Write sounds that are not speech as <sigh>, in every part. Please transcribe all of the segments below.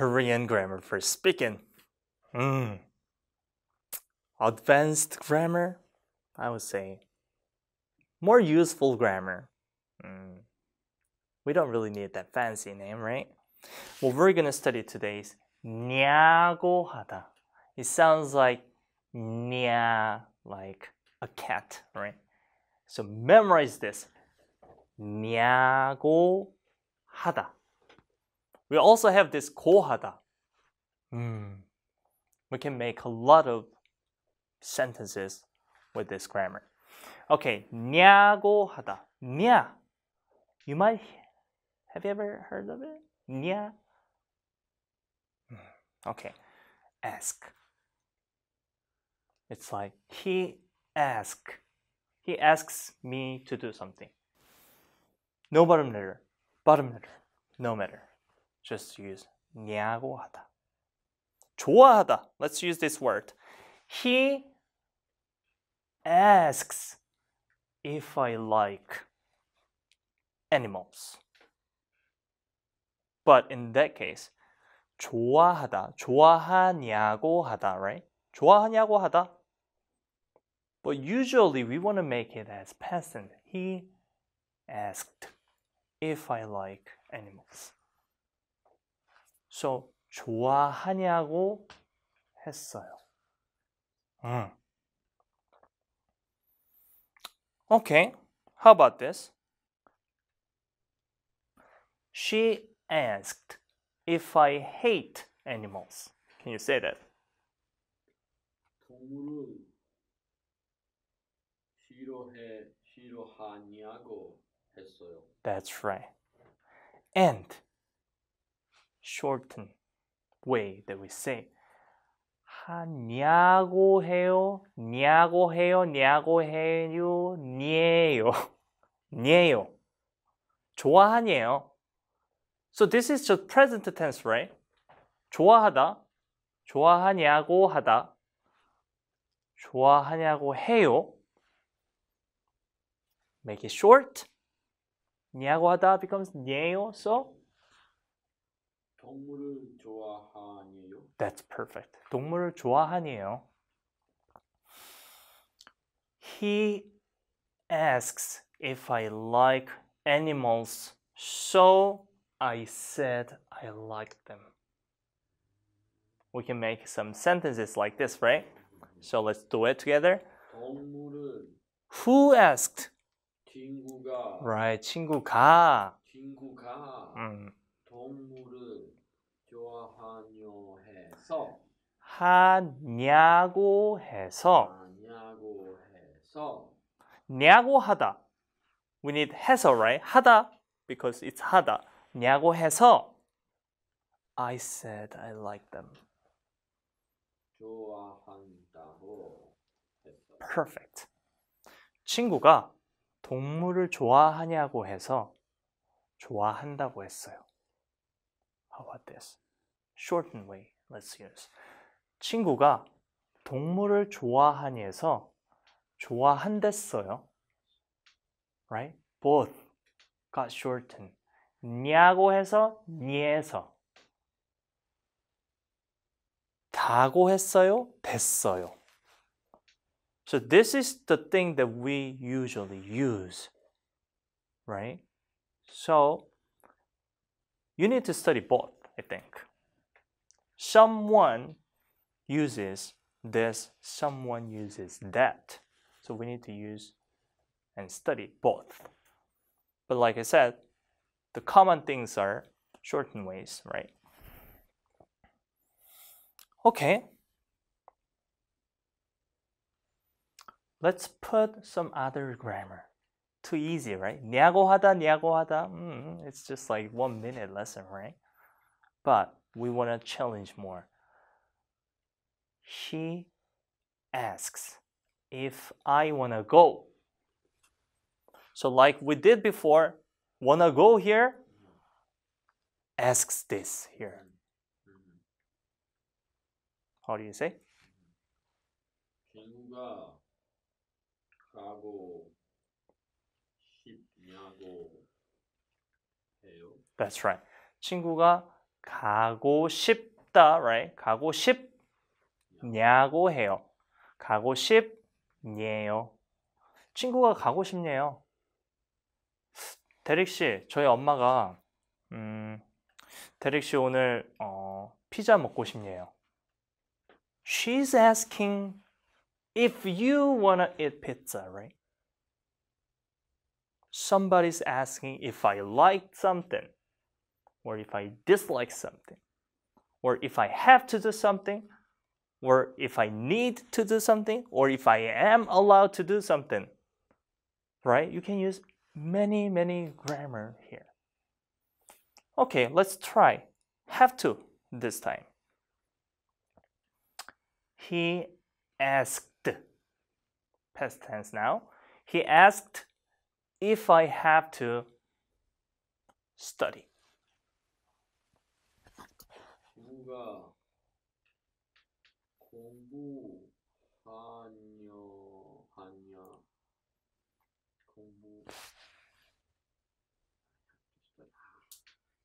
Korean grammar for speaking. Mm. Advanced grammar, I would say. More useful grammar. Mm. We don't really need that fancy name, right? What we're gonna study today is. It sounds like nya, like a cat, right? So memorize this. hada. We also have this kohada. Mm. We can make a lot of sentences with this grammar. Okay, nyago hata Nya. You might have you ever heard of it? Nya. Okay. Ask. It's like he ask. He asks me to do something. No bottom letter. Bottom letter. No matter Just use 냐고 하다. 좋아하다. Let's use this word. He asks if I like animals. But in that case, 좋아하다, 좋아하냐고 하다, right? 좋아하냐고 하다. But usually we want to make it as past tense. He asked if I like animals. So 좋아하냐고 했어요. 음. Okay, how about this? She asked if I hate animals. Can you say that? 동물은 싫어해 싫어하냐고 했어요. That's right. And shorten way that we say 하냐고 해요, 냐고 해요, 냐고 해요, 냐요, 냐요. 좋아하냐요. So this is just present tense, right? 좋아하다, 좋아하냐고 하다, 좋아하냐고 해요. Make it short. 냐고 하다 becomes 냐요. So 동물을 좋아하냐요? that's perfect. 동물을 좋아하네요. He asks if I like animals, so I said I like them. We can make some sentences like this, right? So let's do it together. 동물은 Who asked? 친구가 Right, 친구가. 친구가 음, 동물을 좋아하냐 해서 하냐고 해서 하냐고 해서 냐고 하다. We need 해서, right? 하다 because it's 하다. 냐고 해서 I said I like them. 좋아한다고 했어. Perfect. 친구가 동물을 좋아하냐고 해서 좋아한다고 했어요. How about this? Shorten way. Let's use. 친구가 동물을 좋아하니 해서 좋아한댔어요. Right? Both got shortened. 냐고 해서 니에서 다고 했어요. 됐어요. So this is the thing that we usually use, right? So you need to study both, I think. Someone uses this, someone uses that. So we need to use and study both. But like I said, the common things are shortened ways, right? Okay. Let's put some other grammar. Too easy, right? 냐고하다, 냐고하다. Mm, it's just like one minute lesson, right? But we want to challenge more. She asks if I want to go. So, like we did before, wanna go here asks this here. How do you say? 친구가 가고 싶냐고 해요. That's right. 친구가 가고 싶다, right? 가고 싶냐고 해요. 가고 싶네요. 친구가 가고 싶네요. 대릭 씨, 저희 엄마가 음, 대릭 씨 오늘 어, 피자 먹고 싶네요. She's asking if you wanna eat pizza, right? Somebody's asking if I like something, or if I dislike something, or if I have to do something, or if I need to do something, or if I am allowed to do something. Right? You can use many, many grammar here. Okay, let's try have to this time. He asked, past tense now. He asked if I have to study. 친구가 공부하냐 공부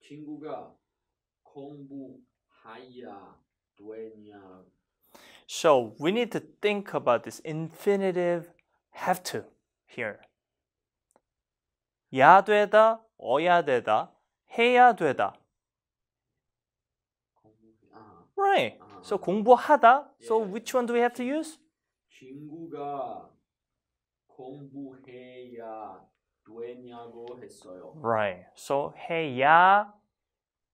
친구가 공부하야 되냐 So we need to think about this infinitive have to here. 야 되다, 어야 되다, 해야 되다. Right. 아. So 공부하다. So Yeah. which one do we have to use? 친구가 공부해야 되냐고 했어요. Right. So 해야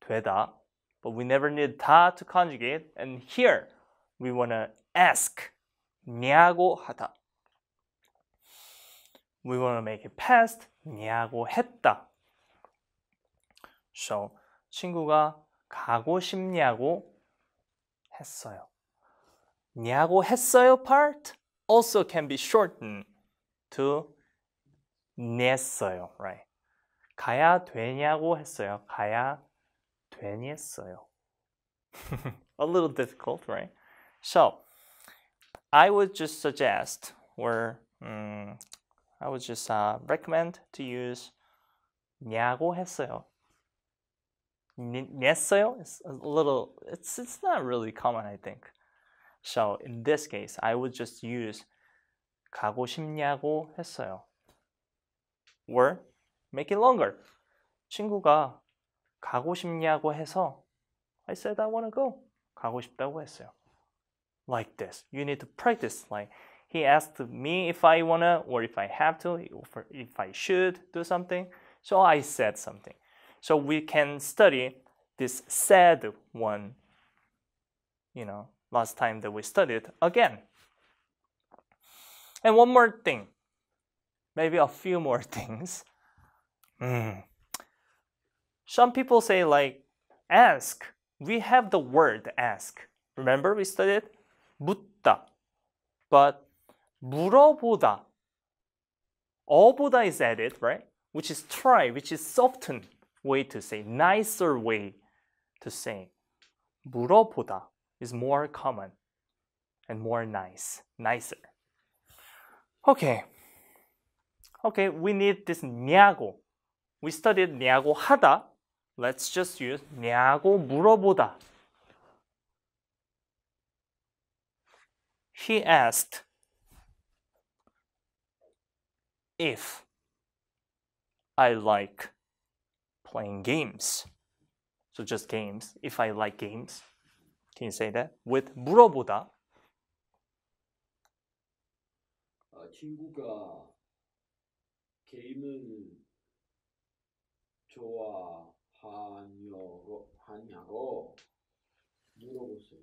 되다. But we never need 다 to conjugate. And here we want to ask 냐고 하다. We want to make it past 냐고 했다. So 친구가 가고 싶냐고 했어요. 냐고 했어요 part also can be shortened to 냈어요. Right. 가야 되냐고 했어요. 가야 되니 했어요. <laughs> A little difficult, right? So, I would just suggest, or mm, I would just uh, recommend to use 냐고 했어요. 니- 냈어요? It's a little. It's it's not really common, I think. So in this case, I would just use 가고 싶냐고 했어요. or make it longer. 친구가 가고 싶냐고 해서 I said I want to go. 가고 싶다고 했어요. Like this. You need to practice. Like he asked me if I wanna or if I have to, or if I should do something. So I said something. So we can study this said one. You know, last time that we studied again. And one more thing maybe a few more things. <laughs> Mm. Some people say, like, ask. We have the word ask. Remember, we studied 묻다. But 물어보다. 어보다 is added, right? Which is try, which is softened way to say, nicer way to say. 물어보다 is more common and more nice, nicer. Okay. Okay, we need this 냐고. We studied 냐고 하다. Let's just use 냐고 물어보다. He asked if I like playing games. So just games. If I like games. Can you say that? With 물어보다. 아, 친구가 게임을 좋아하냐고 하냐고 물어봤어요.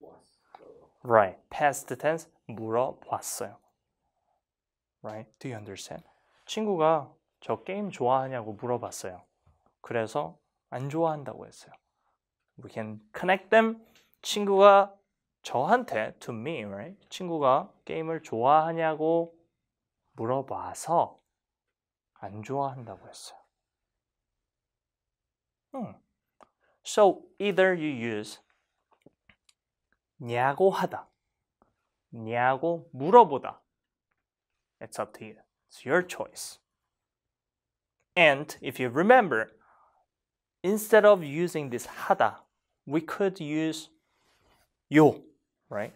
물어봤어요. Right. Past tense 물어봤어요. Right? Do you understand? 친구가 저 게임 좋아하냐고 물어봤어요. 그래서 안 좋아한다고 했어요. We can connect them. 친구가 저한테 to me, right? 친구가 게임을 좋아하냐고 물어봐서 안 좋아한다고 했어요. Hmm. So either you use 냐고 하다, 냐고 물어보다. It's up to you. It's your choice. And if you remember, instead of using this 하다, we could use 요, right?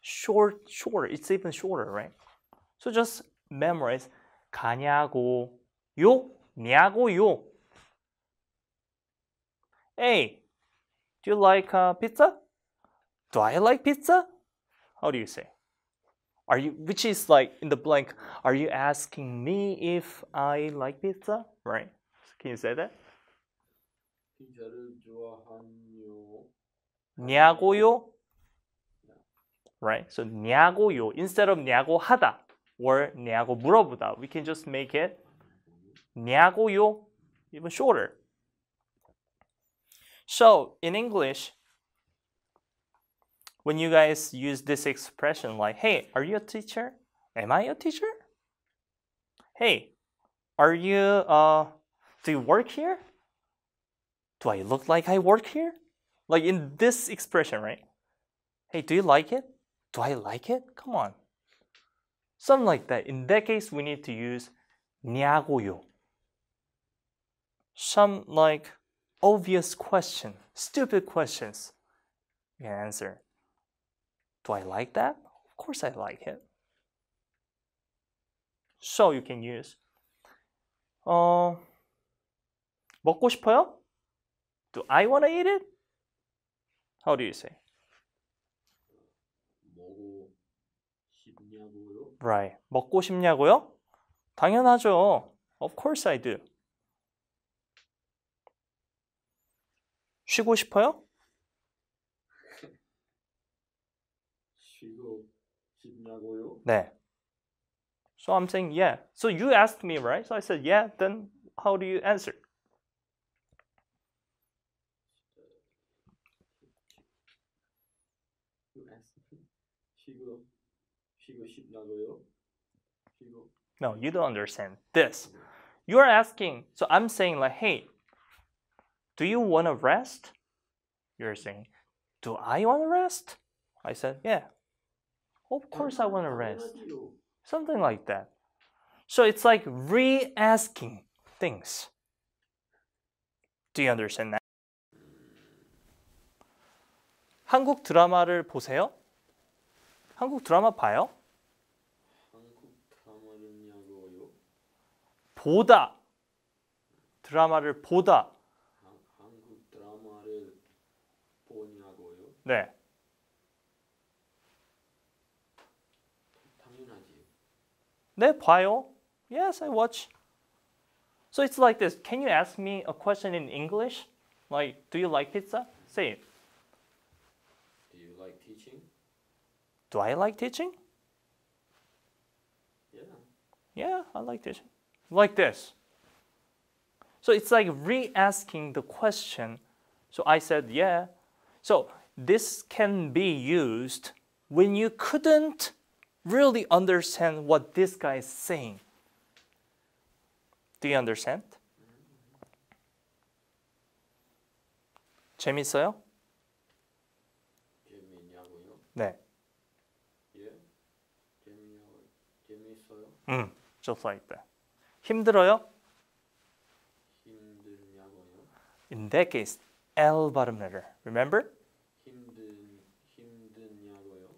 Short, short. It's even shorter, right? So just memorize 가냐고 요, 냐고 요. Hey, do you like uh, pizza? Do I like pizza? How do you say? Are you, which is like in the blank, are you asking me if I like pizza? Right? Can you say that? 피자를 좋아하뇨. 냐고요? Right? So 냐고요 instead of 냐고 하다 or 냐고 물어보다, we can just make it 냐고요, even shorter. So in English, when you guys use this expression like, hey, are you a teacher? Am I a teacher? Hey, are you, uh, do you work here? Do I look like I work here? Like in this expression, right? Hey, do you like it? Do I like it? Come on. Something like that. In that case, we need to use 냐고요. Some like obvious question, stupid questions. You can answer. Do I like that? Of course I like it. So you can use 어 먹고 싶어요? Do I want to eat it? How do you say? 먹고 싶냐고요? Right. 먹고 싶냐고요? 당연하죠. Of course I do. 쉬고 싶어요? 네. So I'm saying yeah. So you asked me, right? So I said yeah. Then how do you answer? No, you don't understand this. You are asking, so I'm saying like, hey, do you want to rest? You're saying, do I want to rest? I said, yeah. Of course I want to rest. Something like that. So it's like re asking things. Do you understand that? 한국 드라마를 보세요? 한국 드라마 봐요? 한국 드라마는냐고요? 보다. 드라마를 보다. 한- 한국 드라마를 보냐고요? 네. 네, 봐요. Yes, I watch. So it's like this. Can you ask me a question in English? Like, do you like pizza? Say it. Do you like teaching? Do I like teaching? Yeah. Yeah, I like teaching. Like this. So it's like re asking the question. So I said, yeah. So this can be used when you couldn't really understand what this guy is saying. Do you understand? 재밌어요? 재미냐고요? 네. 예. 재미냐고요? 재밌어요? 음, just like that. 힘들어요? 힘들냐고요? In that case, L 발음을. Remember?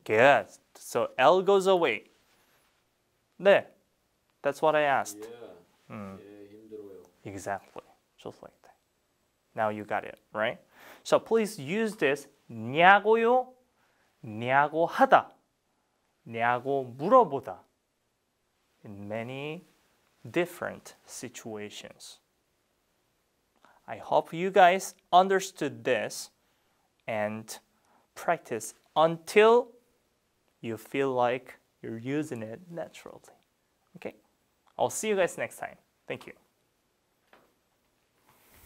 힘든 힘드냐고요? Good. So L goes away. 네. That's what I asked. 예. 음, 예, 힘들어요. exactly. Just like that. Now you got it, right? So please use this 냐고요, 냐고 하다, 냐고 물어보다 in many different situations. I hope you guys understood this and practice until you feel like you're using it naturally. Okay? I'll see you guys next time. Thank you.